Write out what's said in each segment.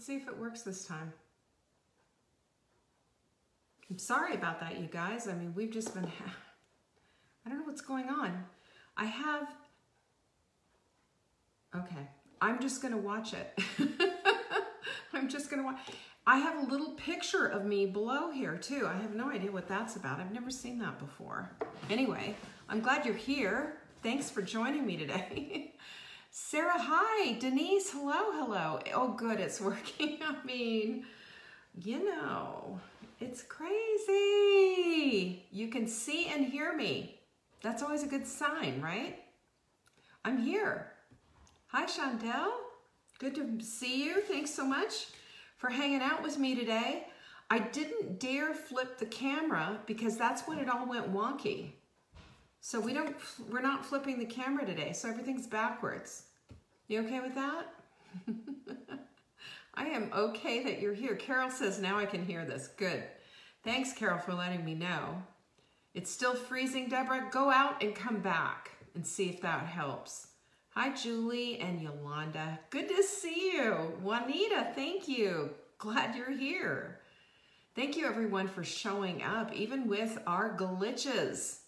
Let's see if it works this time. I'm sorry about that, you guys. I mean, we've just been, I don't know what's going on. I have, okay, I'm just gonna watch it. I'm just gonna watch. I have a little picture of me below here too. I have no idea what that's about. I've never seen that before. Anyway, I'm glad you're here. Thanks for joining me today. Sarah, hi. Denise, hello, hello. Oh, good, it's working. I mean, you know, it's crazy. You can see and hear me. That's always a good sign, right? I'm here. Hi, Chantel. Good to see you. Thanks so much for hanging out with me today. I didn't dare flip the camera because that's when it all went wonky. So we don't, we're not flipping the camera today, so everything's backwards. You okay with that? I am okay that you're here. Carol says, now I can hear this. Good. Thanks, Carol, for letting me know. It's still freezing, Deborah. Go out and come back and see if that helps. Hi, Julie and Yolanda. Good to see you. Juanita, thank you. Glad you're here. Thank you, everyone, for showing up, even with our glitches.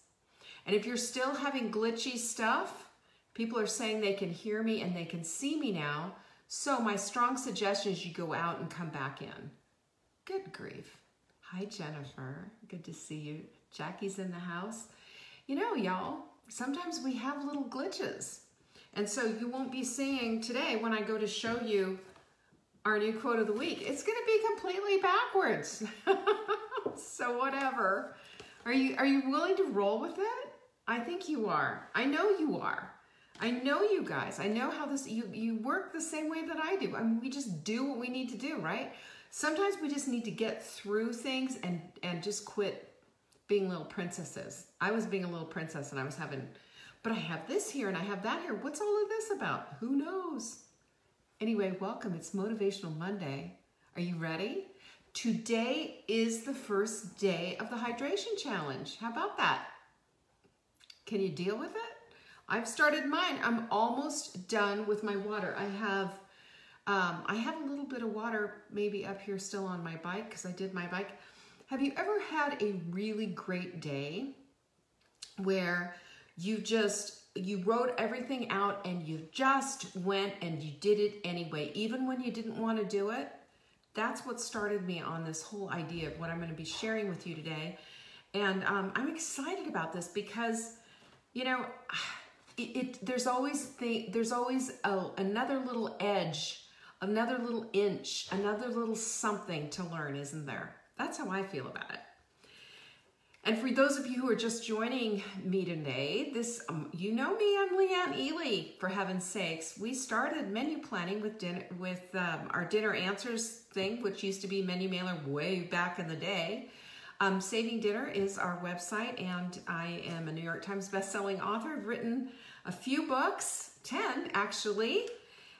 And if you're still having glitchy stuff, people are saying they can hear me and they can see me now. So my strong suggestion is you go out and come back in. Good grief. Hi, Jennifer. Good to see you. Jackie's in the house. You know, y'all, sometimes we have little glitches. And so you won't be seeing today when I go to show you our new quote of the week. It's going to be completely backwards. so whatever. Are you are you willing to roll with it? I think you are. I know you are. I know you guys. I know how this you you work the same way that I do. I mean, we just do what we need to do, right? Sometimes we just need to get through things and and just quit being little princesses. I was being a little princess and I was having but I have this here and I have that here. What's all of this about? Who knows? Anyway, welcome. It's Motivational Monday. Are you ready? Today is the first day of the hydration challenge. How about that? Can you deal with it? I've started mine. I'm almost done with my water. I have um, I have a little bit of water maybe up here still on my bike because I did my bike. Have you ever had a really great day where you just, you wrote everything out and you just went and you did it anyway, even when you didn't want to do it. That's what started me on this whole idea of what I'm going to be sharing with you today. And um, I'm excited about this because, you know, it, it there's always the, there's always a, another little edge, another little inch, another little something to learn, isn't there? That's how I feel about it. And for those of you who are just joining me today, this um, you know me, I'm Leanne Ely. For heaven's sakes, we started menu planning with dinner with um, our dinner answers thing, which used to be menu mailer way back in the day. Um, Saving Dinner is our website, and I am a New York Times bestselling author. I've written a few books, ten actually,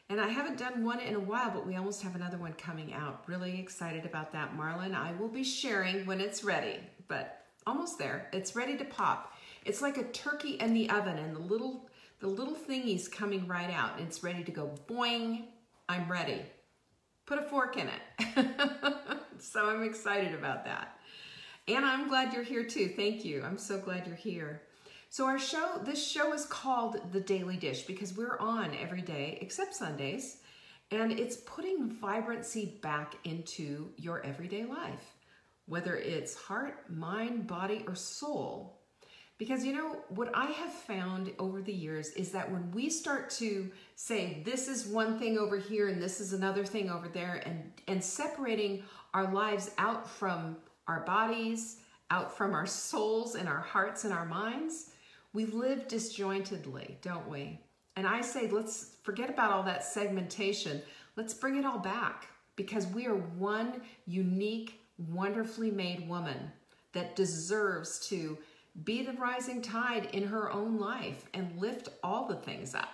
and I haven't done one in a while, but we almost have another one coming out. Really excited about that, Marlon. I will be sharing when it's ready, but almost there. It's ready to pop. It's like a turkey in the oven and the little, the little thingy's coming right out. It's ready to go boing, I'm ready. Put a fork in it. so I'm excited about that. And I'm glad you're here too. Thank you. I'm so glad you're here. So our show, this show is called The Daily Dish because we're on every day except Sundays. And it's putting vibrancy back into your everyday life whether it's heart, mind, body, or soul. Because you know, what I have found over the years is that when we start to say, this is one thing over here and this is another thing over there, and, and separating our lives out from our bodies, out from our souls and our hearts and our minds, we live disjointedly, don't we? And I say, let's forget about all that segmentation. Let's bring it all back because we are one unique wonderfully made woman that deserves to be the rising tide in her own life and lift all the things up.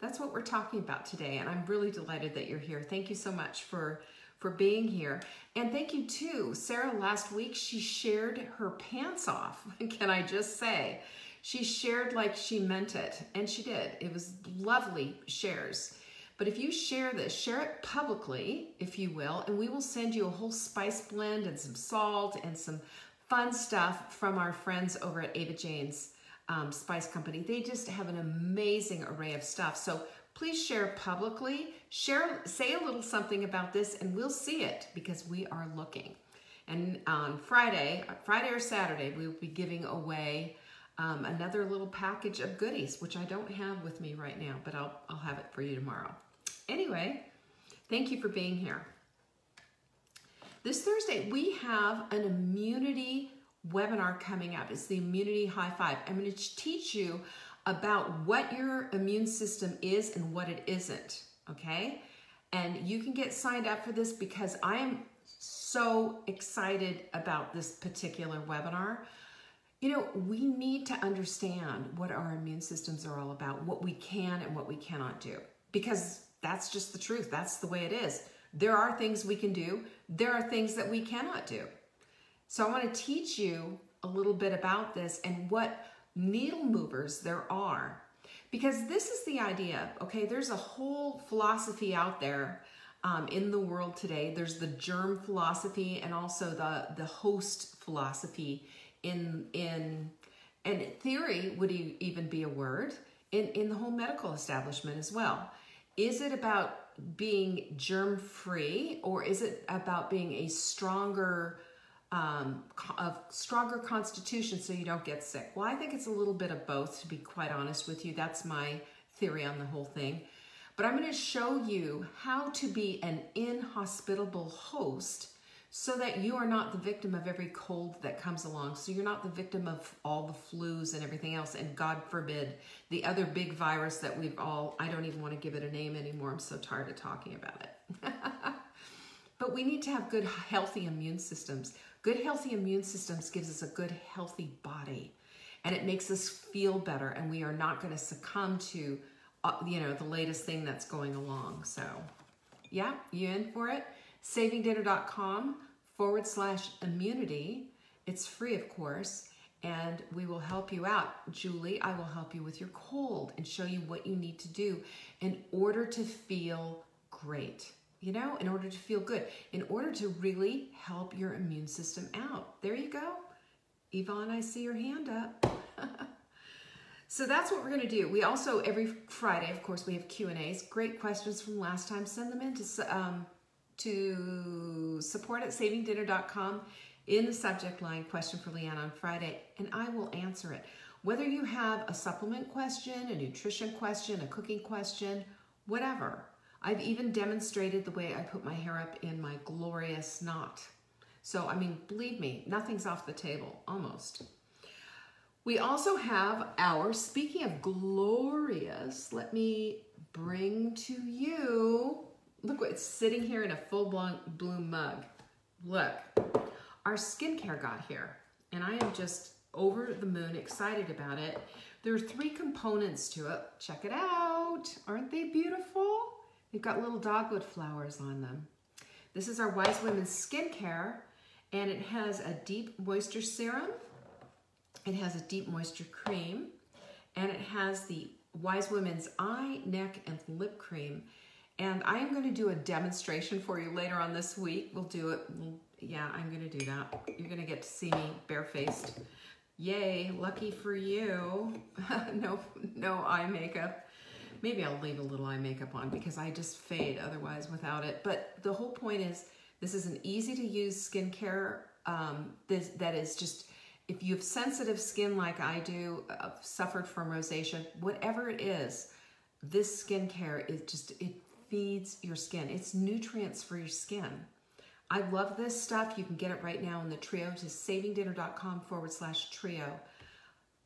That's what we're talking about today, and I'm really delighted that you're here. Thank you so much for for being here. And thank you too. Sarah last week she shared her pants off. Can I just say? She shared like she meant it, and she did. It was lovely shares. But if you share this, share it publicly, if you will, and we will send you a whole spice blend and some salt and some fun stuff from our friends over at Ava Jane's um, Spice Company. They just have an amazing array of stuff. So please share publicly. Share, say a little something about this, and we'll see it because we are looking. And on Friday, Friday or Saturday, we will be giving away um, another little package of goodies, which I don't have with me right now, but I'll, I'll have it for you tomorrow. Anyway, thank you for being here. This Thursday, we have an immunity webinar coming up. It's the Immunity High Five. I'm going to teach you about what your immune system is and what it isn't, okay? And you can get signed up for this because I am so excited about this particular webinar. You know, we need to understand what our immune systems are all about, what we can and what we cannot do, because that's just the truth. That's the way it is. There are things we can do, there are things that we cannot do. So I want to teach you a little bit about this and what needle movers there are. Because this is the idea, okay? There's a whole philosophy out there um, in the world today. There's the germ philosophy and also the, the host philosophy in in and theory would even be a word in in the whole medical establishment as well is it about being germ free or is it about being a stronger um, stronger constitution so you don't get sick well i think it's a little bit of both to be quite honest with you that's my theory on the whole thing but i'm going to show you how to be an inhospitable host so that you are not the victim of every cold that comes along. So you're not the victim of all the flus and everything else. And God forbid, the other big virus that we've all, I don't even want to give it a name anymore. I'm so tired of talking about it. but we need to have good, healthy immune systems. Good, healthy immune systems gives us a good, healthy body. And it makes us feel better. And we are not going to succumb to, uh, you know, the latest thing that's going along. So, yeah, you in for it? savingdinner.com forward slash immunity. It's free, of course, and we will help you out. Julie, I will help you with your cold and show you what you need to do in order to feel great. You know, in order to feel good, in order to really help your immune system out. There you go. Yvonne, I see your hand up. so that's what we're going to do. We also, every Friday, of course, we have Q&As. Great questions from last time. Send them in to um, to support at savingdinner.com in the subject line question for Leanne on Friday, and I will answer it. Whether you have a supplement question, a nutrition question, a cooking question, whatever. I've even demonstrated the way I put my hair up in my glorious knot. So, I mean, believe me, nothing's off the table, almost. We also have our, speaking of glorious, let me bring to you Look it's sitting here in a full blown bloom mug. Look, our skincare got here and I am just over the moon excited about it. There are three components to it. Check it out. Aren't they beautiful? They've got little dogwood flowers on them. This is our Wise Women's Skincare and it has a deep moisture serum. It has a deep moisture cream and it has the Wise Women's Eye, Neck, and Lip Cream. And I am going to do a demonstration for you later on this week. We'll do it. yeah, I'm going to do that. You're going to get to see me barefaced. Yay, lucky for you. no, no eye makeup. Maybe I'll leave a little eye makeup on because I just fade otherwise without it. But the whole point is this is an easy to use skincare um, this, that is just, if you have sensitive skin like I do, uh, suffered from rosacea, whatever it is, this skincare is just, it feeds your skin. It's nutrients for your skin. I love this stuff. You can get it right now in the trio to savingdinner.com forward slash trio.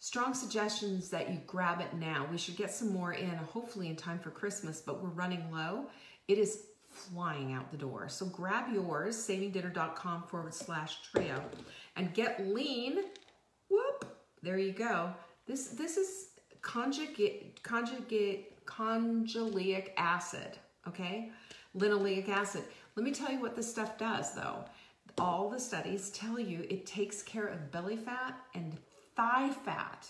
Strong suggestions that you grab it now. We should get some more in, hopefully in time for Christmas, but we're running low. It is flying out the door. So grab yours, savingdinner.com forward slash trio, and get lean. Whoop, there you go. This, this is conjugate, conjugate, conjulic acid okay? Linoleic acid. Let me tell you what this stuff does though. All the studies tell you it takes care of belly fat and thigh fat.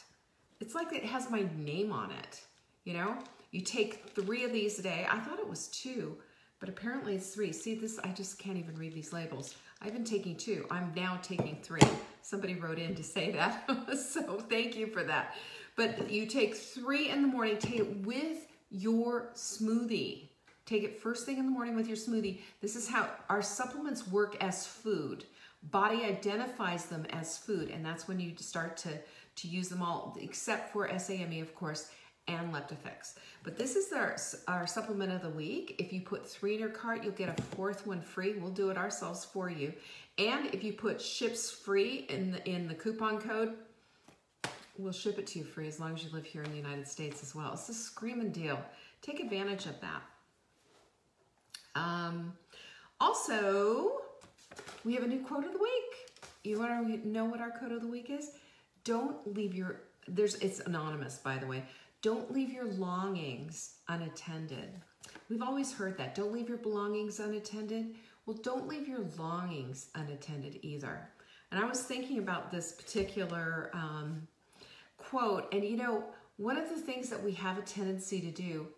It's like it has my name on it, you know? You take three of these a day. I thought it was two, but apparently it's three. See this, I just can't even read these labels. I've been taking two. I'm now taking three. Somebody wrote in to say that, so thank you for that. But you take three in the morning, take it with your smoothie. Take it first thing in the morning with your smoothie. This is how our supplements work as food. Body identifies them as food, and that's when you start to, to use them all, except for SAMe, of course, and Leptofix. But this is our, our supplement of the week. If you put three in your cart, you'll get a fourth one free. We'll do it ourselves for you. And if you put ships free in the, in the coupon code, we'll ship it to you free as long as you live here in the United States as well. It's a screaming deal. Take advantage of that. Um, also, we have a new quote of the week. You want to know what our quote of the week is? Don't leave your, there's, it's anonymous, by the way. Don't leave your longings unattended. We've always heard that. Don't leave your belongings unattended. Well, don't leave your longings unattended either. And I was thinking about this particular um, quote, and you know, one of the things that we have a tendency to do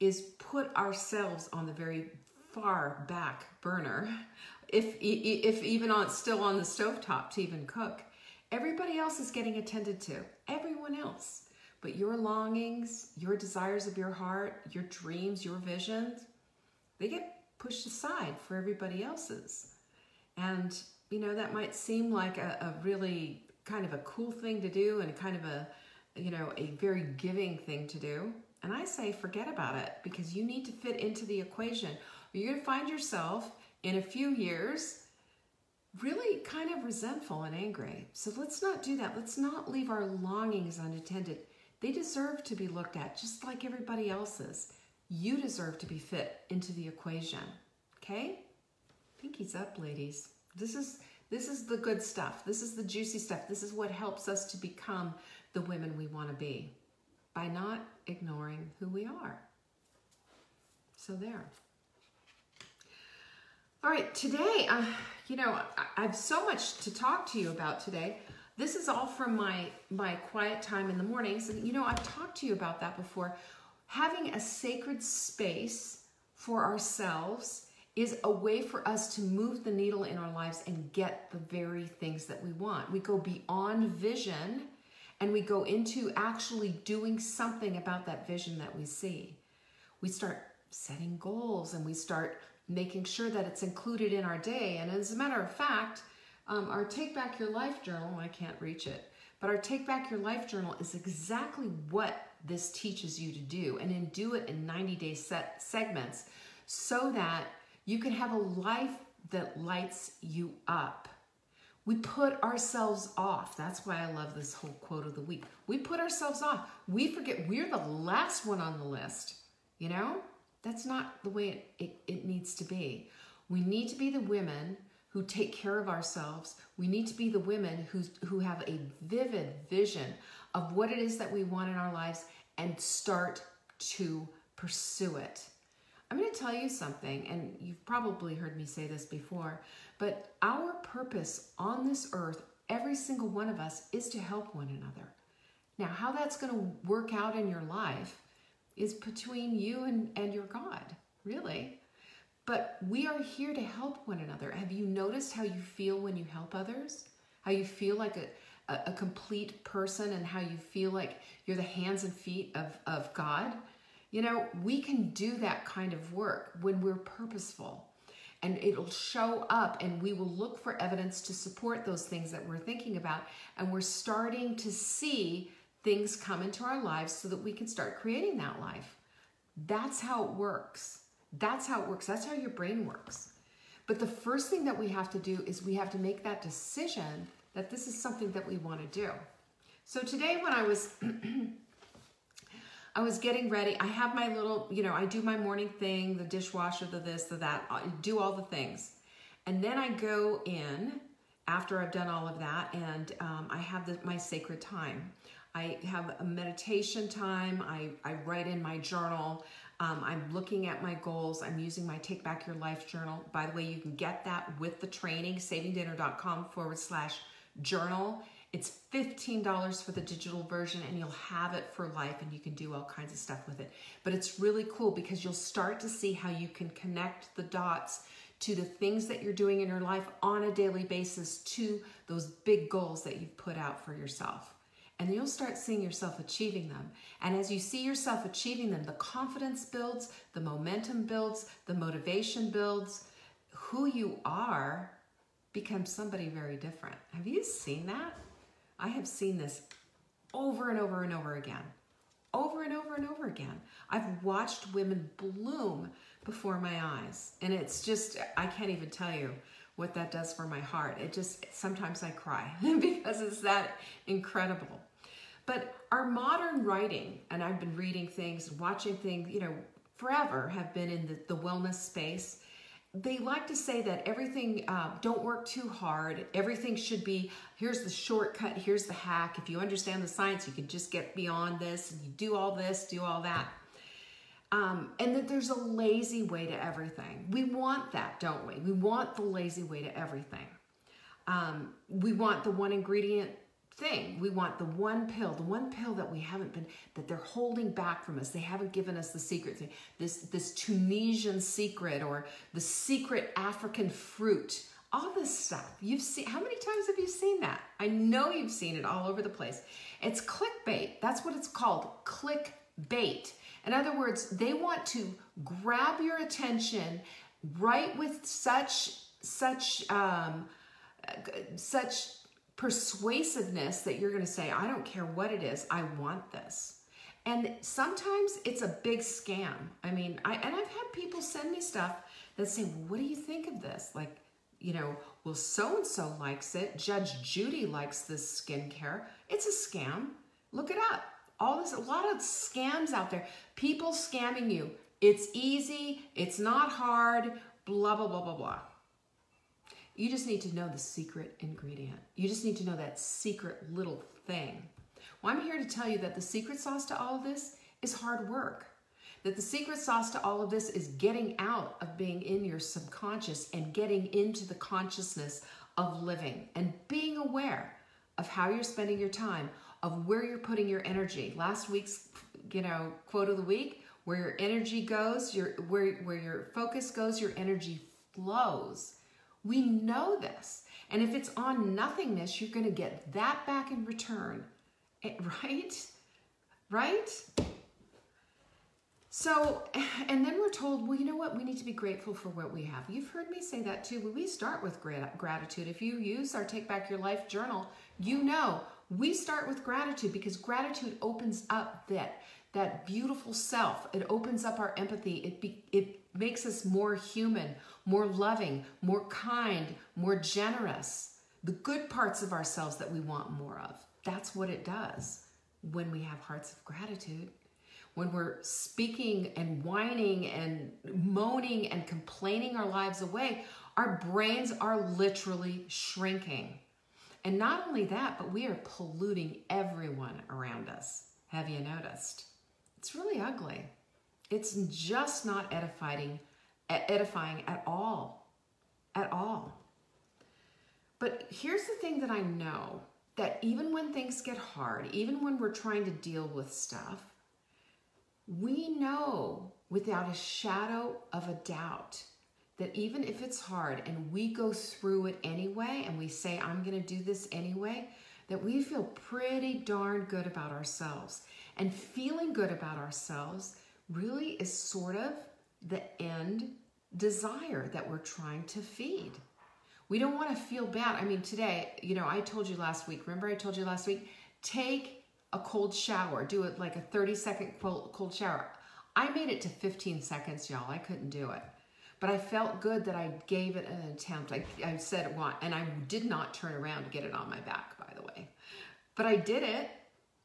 is put ourselves on the very far back burner, if, if even on still on the stovetop to even cook. Everybody else is getting attended to, everyone else. But your longings, your desires of your heart, your dreams, your visions, they get pushed aside for everybody else's. And, you know, that might seem like a, a really kind of a cool thing to do and kind of a, you know, a very giving thing to do. And I say forget about it because you need to fit into the equation. You're going to find yourself in a few years really kind of resentful and angry. So let's not do that. Let's not leave our longings unattended. They deserve to be looked at just like everybody else's. You deserve to be fit into the equation. Okay? Pinkies up, ladies. This is this is the good stuff. This is the juicy stuff. This is what helps us to become the women we want to be by not ignoring who we are. So there. All right, today, uh, you know, I have so much to talk to you about today. This is all from my, my quiet time in the mornings. And, you know, I've talked to you about that before. Having a sacred space for ourselves is a way for us to move the needle in our lives and get the very things that we want. We go beyond vision and we go into actually doing something about that vision that we see. We start setting goals and we start making sure that it's included in our day. And as a matter of fact, um, our Take Back Your Life journal, I can't reach it, but our Take Back Your Life journal is exactly what this teaches you to do. And then do it in 90 day set segments so that you can have a life that lights you up. We put ourselves off. That's why I love this whole quote of the week. We put ourselves off. We forget we're the last one on the list. You know, that's not the way it, it, it needs to be. We need to be the women who take care of ourselves. We need to be the women who, who have a vivid vision of what it is that we want in our lives and start to pursue it. I'm going to tell you something, and you've probably heard me say this before, but our purpose on this earth, every single one of us, is to help one another. Now, how that's going to work out in your life is between you and, and your God, really. But we are here to help one another. Have you noticed how you feel when you help others? How you feel like a, a, a complete person and how you feel like you're the hands and feet of, of God? You know, we can do that kind of work when we're purposeful and it'll show up and we will look for evidence to support those things that we're thinking about and we're starting to see things come into our lives so that we can start creating that life that's how it works that's how it works. That's how your brain works. But the first thing that we have to do is we have to make that decision that this is something that we want to do. So today when I was I was getting ready, I have my little, you know, I do my morning thing, the dishwasher, the this, the that, I do all the things. And then I go in after I've done all of that and um, I have the, my sacred time. I have a meditation time. I, I write in my journal. Um, I'm looking at my goals. I'm using my Take Back Your Life journal. By the way, you can get that with the training, savingdinner.com forward slash journal. It's $15 for the digital version and you'll have it for life and you can do all kinds of stuff with it. But it's really cool because you'll start to see how you can connect the dots to the things that you're doing in your life on a daily basis to those big goals that you've put out for yourself. And you'll start seeing yourself achieving them. And as you see yourself achieving them, the confidence builds, the momentum builds, the motivation builds. Who you are becomes somebody very different. Have you seen that? I have seen this over and over and over again. Over and over and over again. I've watched women bloom before my eyes. And it's just, I can't even tell you what that does for my heart. It just, sometimes I cry because it's that incredible. But our modern writing, and I've been reading things, watching things, you know, forever have been in the, the wellness space. They like to say that everything, uh, don't work too hard. Everything should be, here's the shortcut, here's the hack. If you understand the science, you can just get beyond this and you do all this, do all that. Um, and that there's a lazy way to everything. We want that, don't we? We want the lazy way to everything. Um, we want the one ingredient thing. We want the one pill, the one pill that we haven't been, that they're holding back from us. They haven't given us the secret thing. This, this Tunisian secret or the secret African fruit. All this stuff. You've seen, how many times have you seen that? I know you've seen it all over the place. It's clickbait. That's what it's called. Clickbait. In other words, they want to grab your attention right with such such um, such persuasiveness that you're going to say, I don't care what it is, I want this. And sometimes it's a big scam. I mean, I and I've had people send me stuff that say, well, "What do you think of this?" Like, you know, well, so and so likes it. Judge Judy likes this skincare. It's a scam. Look it up all this, a lot of scams out there. People scamming you. It's easy, it's not hard, blah, blah, blah, blah, blah. You just need to know the secret ingredient. You just need to know that secret little thing. Well, I'm here to tell you that the secret sauce to all of this is hard work. That the secret sauce to all of this is getting out of being in your subconscious and getting into the consciousness of living and being aware of how you're spending your time, of where you're putting your energy. Last week's, you know, quote of the week, where your energy goes, your where where your focus goes, your energy flows. We know this. And if it's on nothingness, you're going to get that back in return. Eh, right? Right? So, and then we're told, well, you know what? We need to be grateful for what we have. You've heard me say that too. We start with gratitude. If you use our Take Back Your Life journal, you know we start with gratitude because gratitude opens up that that beautiful self. It opens up our empathy. It be, it makes us more human, more loving, more kind, more generous. The good parts of ourselves that we want more of. That's what it does when we have hearts of gratitude. When we're speaking and whining and moaning and complaining our lives away, our brains are literally shrinking. And not only that, but we are polluting everyone around us. Have you noticed? It's really ugly. It's just not edifying, edifying at all. At all. But here's the thing that I know that even when things get hard, even when we're trying to deal with stuff, we know without a shadow of a doubt that even if it's hard and we go through it anyway and we say, I'm going to do this anyway, that we feel pretty darn good about ourselves. And feeling good about ourselves really is sort of the end desire that we're trying to feed. We don't want to feel bad. I mean, today, you know, I told you last week, remember I told you last week, take a cold shower, do it like a 30 second cold shower. I made it to 15 seconds, y'all. I couldn't do it. But I felt good that I gave it an attempt. I, I said it once, and I did not turn around to get it on my back, by the way. But I did it.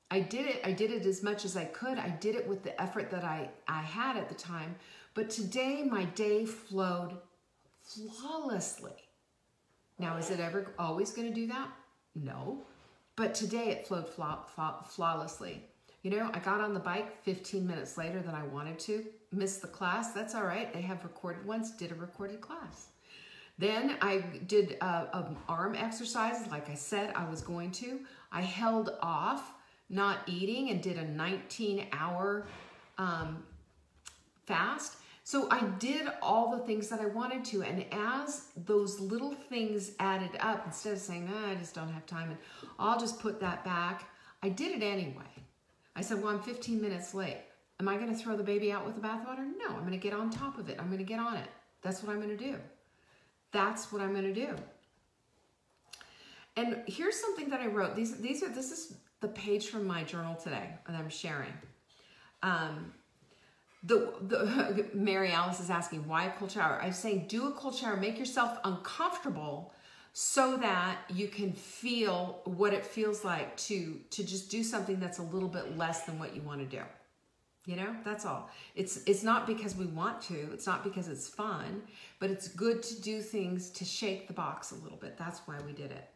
I did it. I did it as much as I could. I did it with the effort that I, I had at the time. But today, my day flowed flawlessly. Now, is it ever always going to do that? No. But today it flowed flaw, flaw, flawlessly. You know, I got on the bike 15 minutes later than I wanted to. Missed the class. That's all right. They have recorded ones. Did a recorded class. Then I did arm exercises like I said I was going to. I held off not eating and did a 19 hour um, fast. So I did all the things that I wanted to. And as those little things added up, instead of saying, I just don't have time and I'll just put that back, I did it anyway. I said, well, I'm 15 minutes late. Am I going to throw the baby out with the bathwater? No, I'm going to get on top of it. I'm going to get on it. That's what I'm going to do. That's what I'm going to do. And here's something that I wrote. These, these are, this is the page from my journal today that I'm sharing. Um, the, the Mary Alice is asking why a cold shower. I'm saying do a cold shower, make yourself uncomfortable so that you can feel what it feels like to to just do something that's a little bit less than what you want to do. You know, that's all. It's it's not because we want to, it's not because it's fun, but it's good to do things to shake the box a little bit. That's why we did it.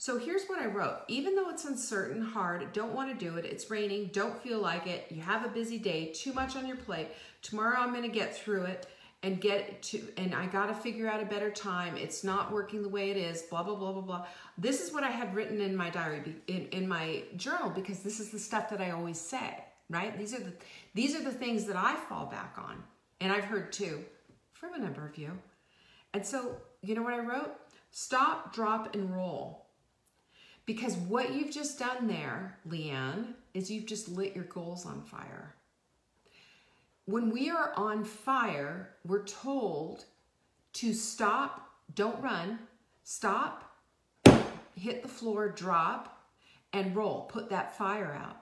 So here's what I wrote. Even though it's uncertain, hard, don't want to do it, it's raining, don't feel like it, you have a busy day, too much on your plate, tomorrow I'm going to get through it and get to, and I got to figure out a better time. It's not working the way it is, blah, blah, blah, blah, blah. This is what I had written in my diary, in, in my journal, because this is the stuff that I always say, right? These are the, these are the things that I fall back on. And I've heard too from a number of you. And so, you know what I wrote? Stop, drop, and roll. Because what you've just done there, Leanne, is you've just lit your goals on fire. When we are on fire, we're told to stop, don't run, stop, hit the floor, drop, and roll. Put that fire out.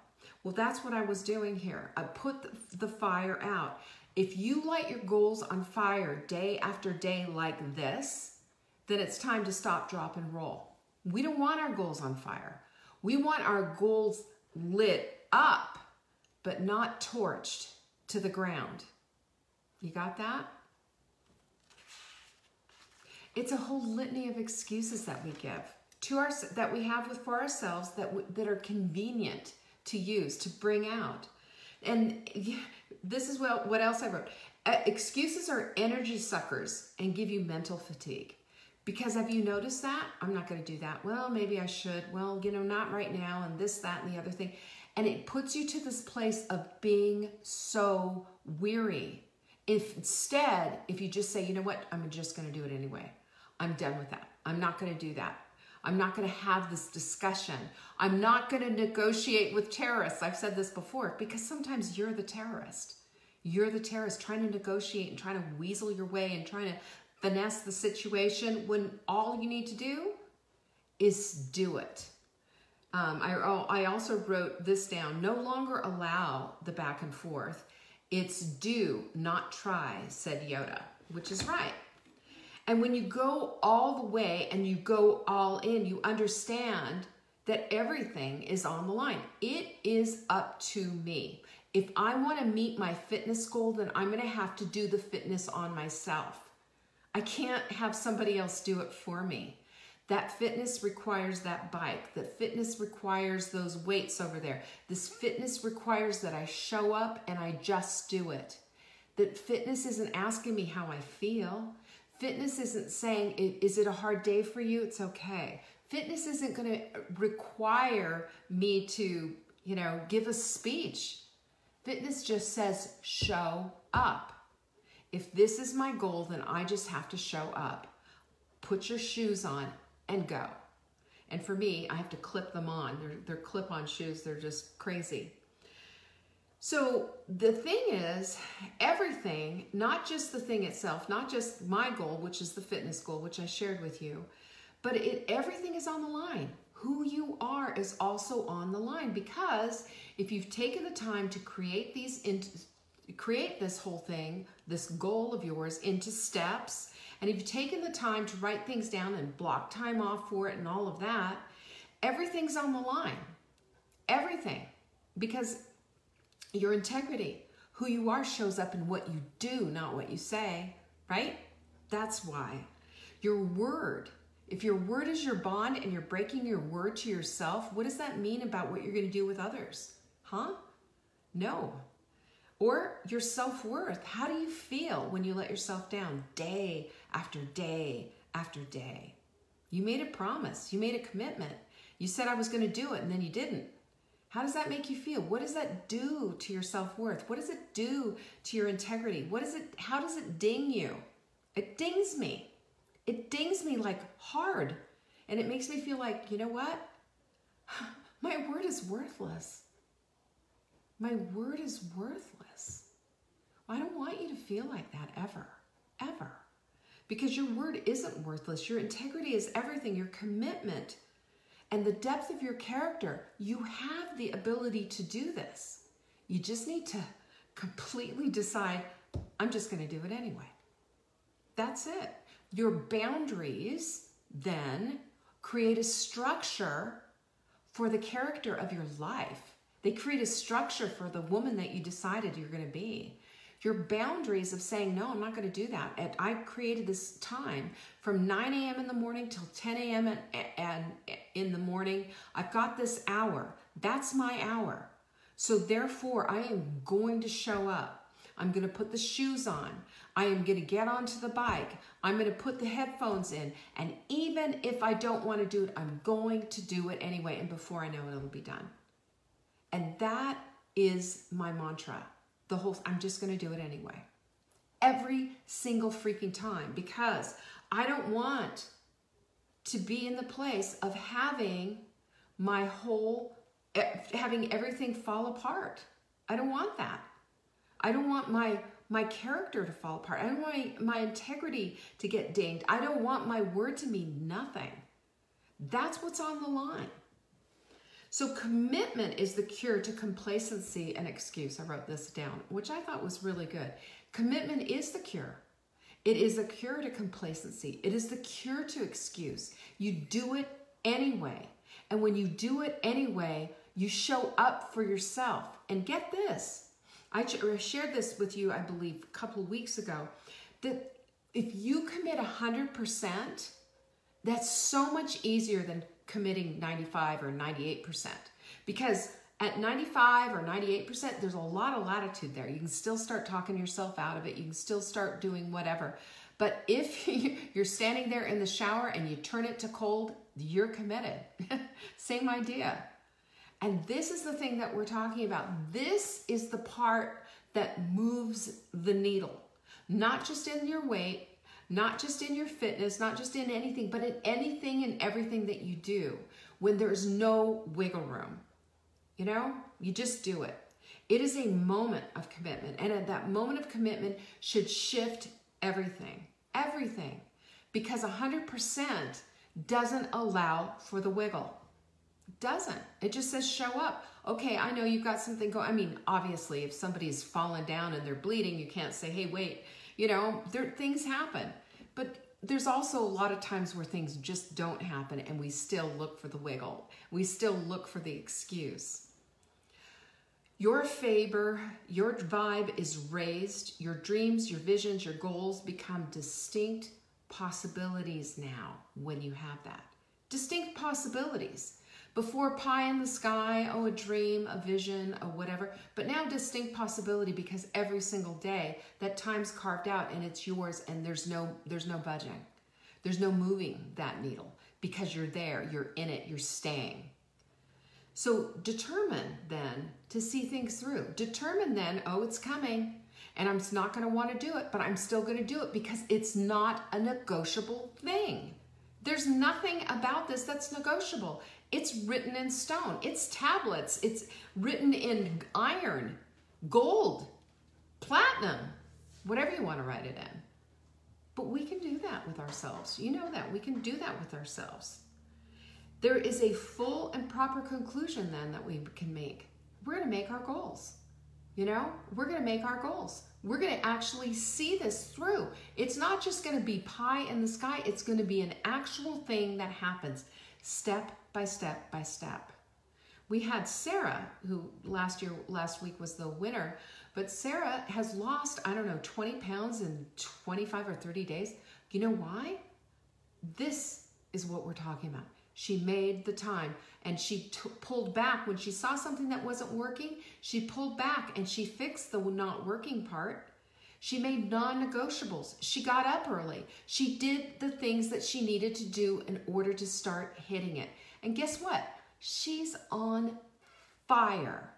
Well, that's what I was doing here. I put the, fire out. If you light your goals on fire day after day like this, then it's time to stop, drop, and roll. We don't want our goals on fire. We want our goals lit up, but not torched to the ground. You got that? It's a whole litany of excuses that we give to our that we have with for ourselves that that are convenient to use to bring out. And this is what what else I wrote. Uh, excuses are energy suckers and give you mental fatigue. Because have you noticed that? I'm not going to do that. Well, maybe I should. Well, you know, not right now, and this, that, and the other thing. And it puts you to this place of being so weary. If instead, if you just say, you know what, I'm just going to do it anyway. I'm done with that. I'm not going to do that. I'm not going to have this discussion. I'm not going to negotiate with terrorists. I've said this before because sometimes you're the terrorist. You're the terrorist trying to negotiate and trying to weasel your way and trying to finesse the situation when all you need to do is do it. Um, I, I also wrote this down. No longer allow the back and forth. It's do, not try, said Yoda, which is right. And when you go all the way and you go all in, you understand that everything is on the line. It is up to me. If I want to meet my fitness goal, then I'm going to have to do the fitness on myself. I can't have somebody else do it for me. That fitness requires that bike. That fitness requires those weights over there. This fitness requires that I show up and I just do it. That fitness isn't asking me how I feel. Fitness isn't saying, is it a hard day for you? It's okay. Fitness isn't going to require me to, you know, give a speech. Fitness just says, show up. If this is my goal, then I just have to show up. Put your shoes on and go. And for me, I have to clip them on. They're, they're clip on shoes, they're just crazy. So the thing is, everything, not just the thing itself, not just my goal, which is the fitness goal, which I shared with you, but it, everything is on the line. Who you are is also on the line because if you've taken the time to create these create this whole thing, this goal of yours into steps. And if you've taken the time to write things down and block time off for it and all of that, everything's on the line. Everything. Because your integrity, who you are, shows up in what you do, not what you say, right? That's why. Your word, if your word is your bond and you're breaking your word to yourself, what does that mean about what you're going to do with others? Huh? No, or your self worth. How do you feel when you let yourself down day after day after day. You made a promise, you made a commitment. You said I was going to do it and then you didn't. How does that make you feel? What does that do to your self-worth? What does it do to your integrity? What is it how does it ding you? It dings me. It dings me like hard. And it makes me feel like, you know what? My word is worthless. My word is worthless. I don't want you to feel like that ever, ever. Because your word isn't worthless. Your integrity is everything. Your commitment and the depth of your character, you have the ability to do this. You just need to completely decide, I'm just going to do it anyway. That's it. Your boundaries then create a structure for the character of your life. They create a structure for the woman that you decided you're going to be. Your boundaries of saying, no, I'm not going to do that. And I created this time from 9 a.m. in the morning till 10 a.m. and in the morning. I've got this hour. That's my hour. So therefore, I am going to show up. I'm going to put the shoes on. I am going to get onto the bike. I'm going to put the headphones in. And even if I don't want to do it, I'm going to do it anyway. And before I know it, it'll be done. And that is my mantra the whole, I'm just going to do it anyway. Every single freaking time because I don't want to be in the place of having my whole, having everything fall apart. I don't want that. I don't want my my character to fall apart. I don't want my, my integrity to get dinged. I don't want my word to mean nothing. That's what's on the line. So commitment is the cure to complacency and excuse. I wrote this down, which I thought was really good. Commitment is the cure. It is the cure to complacency. It is the cure to excuse. You do it anyway. And when you do it anyway, you show up for yourself. And get this. I shared this with you, I believe, a couple of weeks ago, that if you commit 100%, that's so much easier than committing 95 or 98%. Because at 95 or 98%, there's a lot of latitude there. You can still start talking yourself out of it. You can still start doing whatever. But if you're standing there in the shower and you turn it to cold, you're committed. Same idea. And this is the thing that we're talking about. This is the part that moves the needle, not just in your weight, not just in your fitness, not just in anything, but in anything and everything that you do when there's no wiggle room. You know, you just do it. It is a moment of commitment. And at that moment of commitment should shift everything, everything, because 100% doesn't allow for the wiggle. doesn't. It just says show up. Okay, I know you've got something going. I mean, obviously, if somebody's fallen down and they're bleeding, you can't say, hey, wait, you know, there things happen. But there's also a lot of times where things just don't happen and we still look for the wiggle. We still look for the excuse. Your favor, your vibe is raised. Your dreams, your visions, your goals become distinct possibilities now when you have that. Distinct possibilities. Before pie in the sky, oh, a dream, a vision, a whatever, but now distinct possibility because every single day that time's carved out and it's yours and there's no, there's no budging. There's no moving that needle because you're there, you're in it, you're staying. So determine then to see things through. Determine then, oh, it's coming and I'm not going to want to do it, but I'm still going to do it because it's not a negotiable thing. There's nothing about this that's negotiable. It's written in stone. It's tablets. It's written in iron, gold, platinum, whatever you want to write it in. But we can do that with ourselves. You know that. We can do that with ourselves. There is a full and proper conclusion then that we can make. We're going to make our goals. You know, we're going to make our goals. We're going to actually see this through. It's not just going to be pie in the sky. It's going to be an actual thing that happens step by step by step. We had Sarah, who last year, last week was the winner, but Sarah has lost, I don't know, 20 pounds in 25 or 30 days. You know why? This is what we're talking about. She made the time and she pulled back when she saw something that wasn't working. She pulled back and she fixed the not working part. She made non negotiables. She got up early. She did the things that she needed to do in order to start hitting it. And guess what? She's on fire.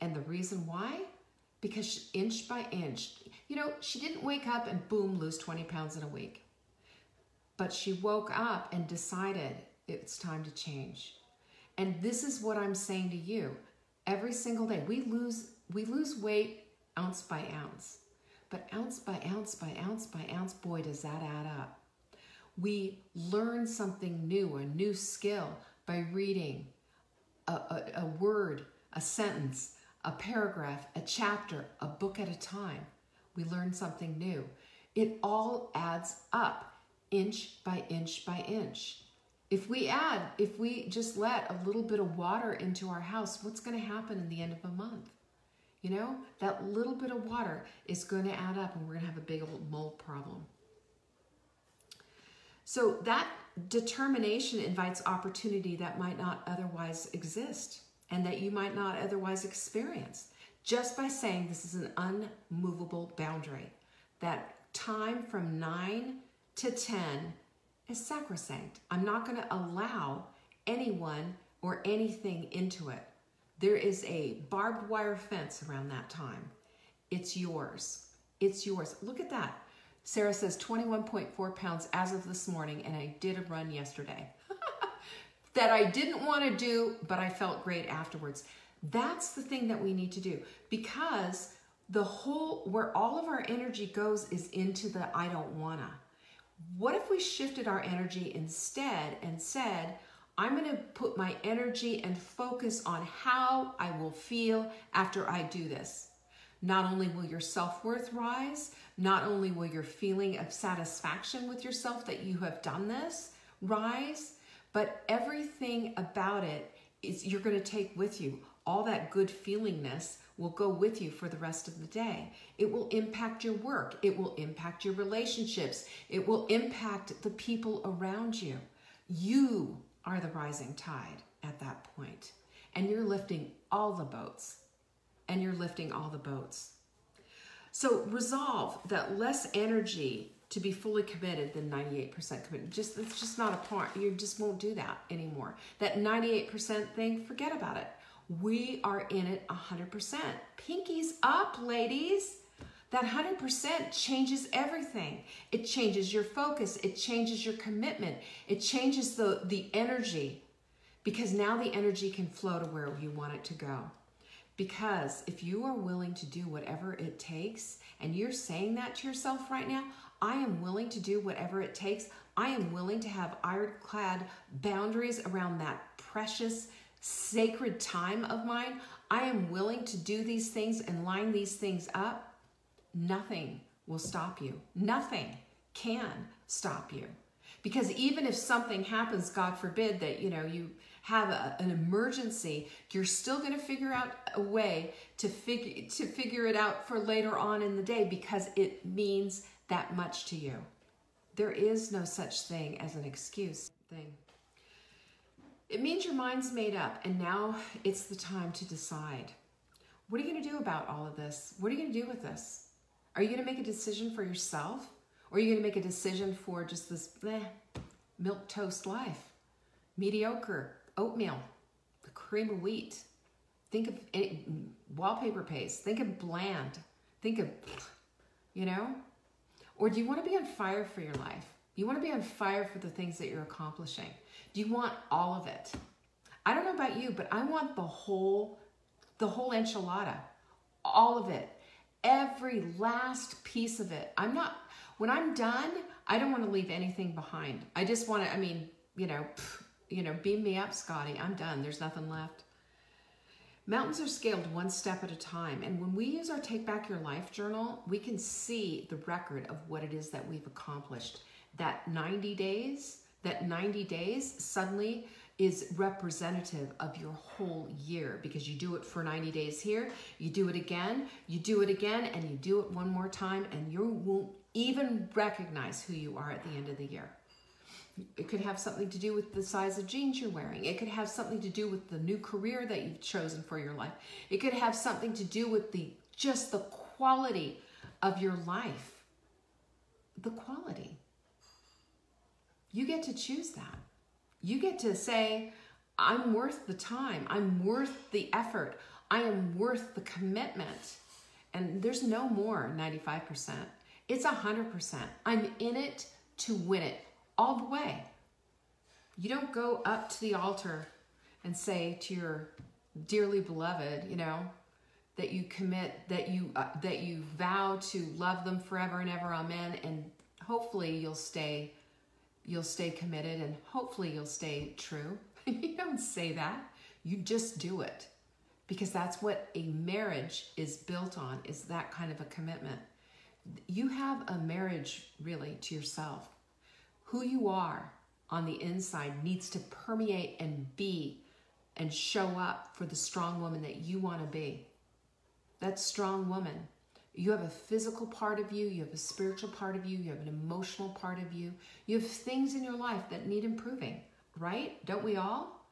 And the reason why? Because inch by inch, you know, she didn't wake up and boom, lose 20 pounds in a week. But she woke up and decided it's time to change. And this is what I'm saying to you. Every single day, we lose we lose weight ounce by ounce. But ounce by ounce by ounce by ounce, boy, does that add up. We learn something new, a new skill by reading a, a, a word, a sentence, a paragraph, a chapter, a book at a time. We learn something new. It all adds up inch by inch by inch. If we add, if we just let a little bit of water into our house, what's going to happen in the end of a month? You know, that little bit of water is going to add up and we're going to have a big old mold problem. So that determination invites opportunity that might not otherwise exist and that you might not otherwise experience just by saying this is an unmovable boundary. That time from 9 to 10 is sacrosanct. I'm not going to allow anyone or anything into it. There is a barbed wire fence around that time. It's yours. It's yours. Look at that. Sarah says 21.4 pounds as of this morning, and I did a run yesterday that I didn't want to do, but I felt great afterwards. That's the thing that we need to do because the whole, where all of our energy goes is into the I don't wanna. What if we shifted our energy instead and said, I'm going to put my energy and focus on how I will feel after I do this. Not only will your self worth rise, not only will your feeling of satisfaction with yourself that you have done this rise, but everything about it is you're going to take with you. All that good feelingness will go with you for the rest of the day. It will impact your work. It will impact your relationships. It will impact the people around you. You are the rising tide at that. And you're lifting all the boats. And you're lifting all the boats. So resolve that less energy to be fully committed than 98% committed. Just it's just not a part. You just won't do that anymore. That 98% thing, forget about it. We are in it 100%. Pinkies up, ladies. That 100% changes everything. It changes your focus, it changes your commitment, it changes the, the energy because now the energy can flow to where you want it to go. Because if you are willing to do whatever it takes, and you're saying that to yourself right now, I am willing to do whatever it takes. I am willing to have ironclad boundaries around that precious, sacred time of mine. I am willing to do these things and line these things up nothing will stop you. Nothing can stop you. Because even if something happens, God forbid that, you know, you have a, an emergency, you're still going to figure out a way to figure to figure it out for later on in the day because it means that much to you. There is no such thing as an excuse thing. It means your mind's made up and now it's the time to decide. What are you going to do about all of this? What are you going to do with this? Are you going to make a decision for yourself? Or are you going to make a decision for just this bleh, milk toast life? Mediocre, oatmeal, the cream of wheat. Think of any, wallpaper paste. Think of bland. Think of, you know? Or do you want to be on fire for your life? You want to be on fire for the things that you're accomplishing. Do you want all of it? I don't know about you, but I want the whole, the whole enchilada, all of it every last piece of it. I'm not, when I'm done, I don't want to leave anything behind. I just want to, I mean, you know, you know, beam me up, Scotty. I'm done. There's nothing left. Mountains are scaled one step at a time. And when we use our Take Back Your Life journal, we can see the record of what it is that we've accomplished. That 90 days, that 90 days, suddenly is representative of your whole year because you do it for 90 days here, you do it again, you do it again, and you do it one more time, and you won't even recognize who you are at the end of the year. It could have something to do with the size of jeans you're wearing. It could have something to do with the new career that you've chosen for your life. It could have something to do with the just the quality of your life the quality. You get to choose that. You get to say, I'm worth the time, I'm worth the effort, I am worth the commitment. And there's no more 95%. It's 100%. I'm in it to win it all the way. You don't go up to the altar and say to your dearly beloved, you know, that you commit, that you uh, that you vow to love them forever and ever, amen. And hopefully you'll stay, you'll stay committed, and hopefully you'll stay true. you don't say that. You just do it, because that's what a marriage is built on. Is that kind of a commitment. You have a marriage really to yourself. Who you are on the inside needs to permeate and be and show up for the strong woman that you want to be. That strong woman. You have a physical part of you, you have a spiritual part of you, you have an emotional part of you. You have things in your life that need improving, right? Don't we all?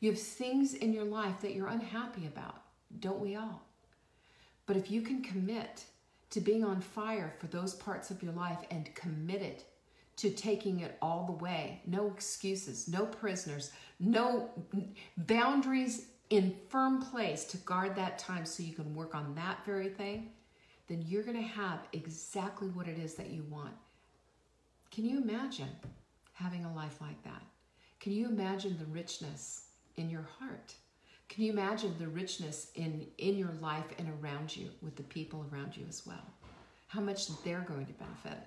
You have things in your life that you're unhappy about, don't we all? But if you can commit to being on fire for those parts of your life and committed to taking it all the way. No excuses, no prisoners, no boundaries in firm place to guard that time so you can work on that very thing, then you're going to have exactly what it is that you want. Can you imagine having a life like that? Can you imagine the richness in your heart? Can you imagine the richness in, in your life and around you with the people around you as well? How much they're going to benefit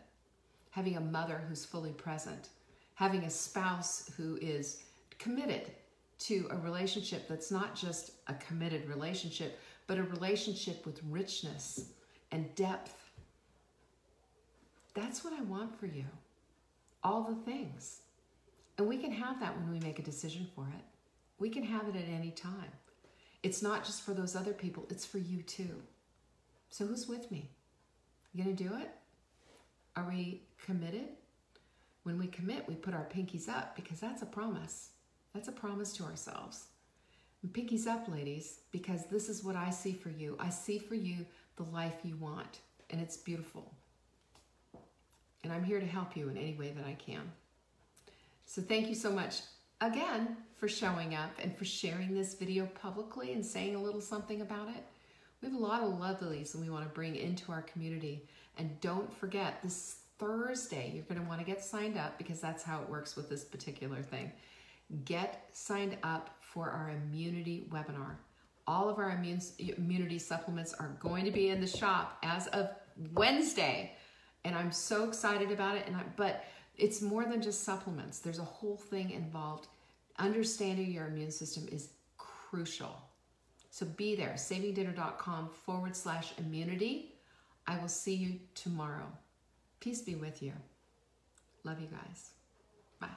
having a mother who's fully present, having a spouse who is committed to a relationship that's not just a committed relationship, but a relationship with richness and depth. That's what I want for you. All the things. And we can have that when we make a decision for it. We can have it at any time. It's not just for those other people, it's for you too. So who's with me? You gonna do it? Are we committed? When we commit, we put our pinkies up because that's a promise. That's a promise to ourselves. And pinkies up, ladies, because this is what I see for you. I see for you the life you want, and it's beautiful. And I'm here to help you in any way that I can. So thank you so much again for showing up and for sharing this video publicly and saying a little something about it. We have a lot of lovelies and we want to bring into our community. And don't forget, this Thursday, you're going to want to get signed up because that's how it works with this particular thing. Get signed up for our immunity webinar. All of our immune, immunity supplements are going to be in the shop as of Wednesday. And I'm so excited about it. And I, but it's more than just supplements. There's a whole thing involved. Understanding your immune system is crucial. So be there, savingdinner.com forward slash immunity. I will see you tomorrow. Peace be with you. Love you guys. Bye.